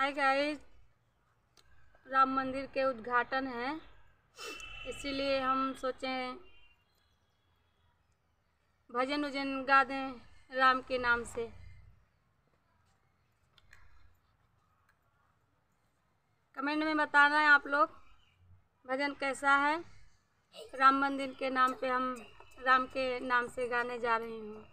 Hi guys Ram मंदिर के उद्घाटन है। इसीलिए हम सोचें भजन उजन गा दें राम के नाम से। कमेंट में बताना है आप लोग, भजन कैसा है? राम मंदिर के नाम पे हम राम के नाम से गाने जा रही हूँ।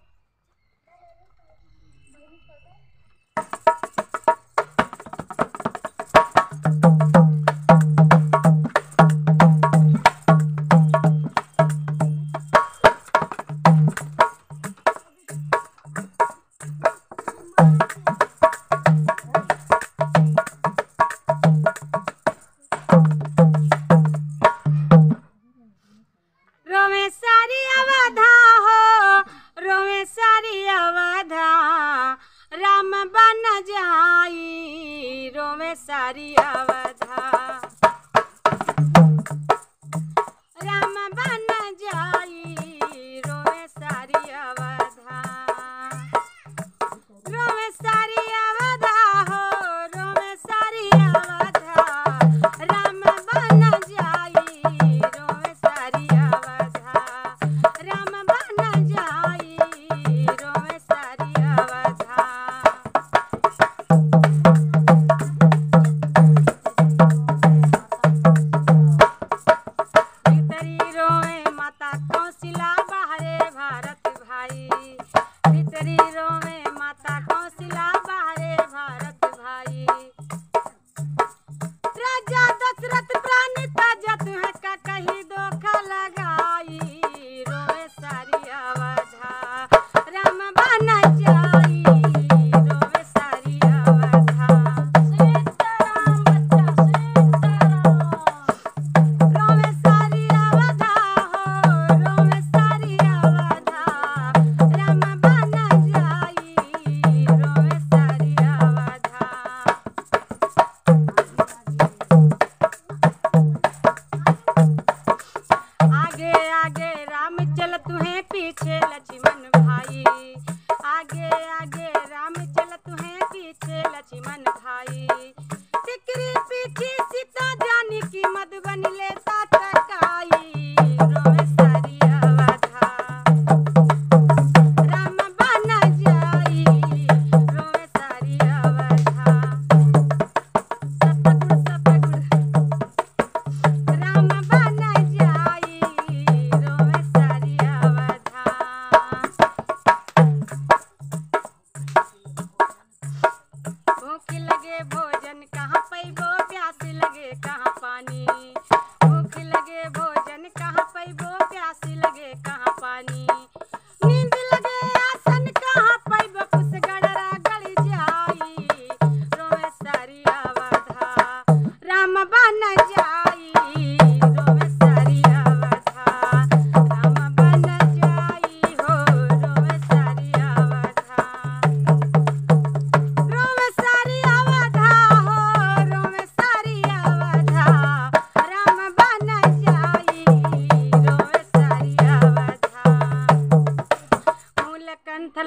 जाई रो में सारी आवाज़। guys got पीछे लक्ष्मण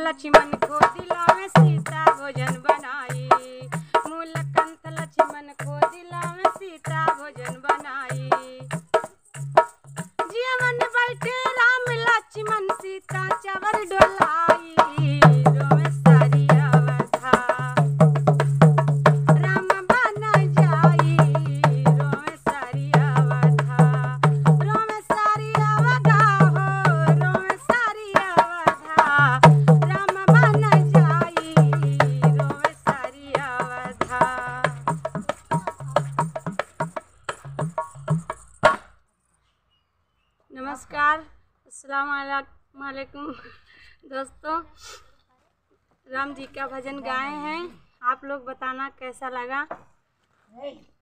लक्ष्मण को दिलावे सीता भोजन बनाई। मूलकंठ लक्ष्मण को असलकुम दोस्तों राम जी का भजन गाए हैं। आप लोग बताना कैसा लगा?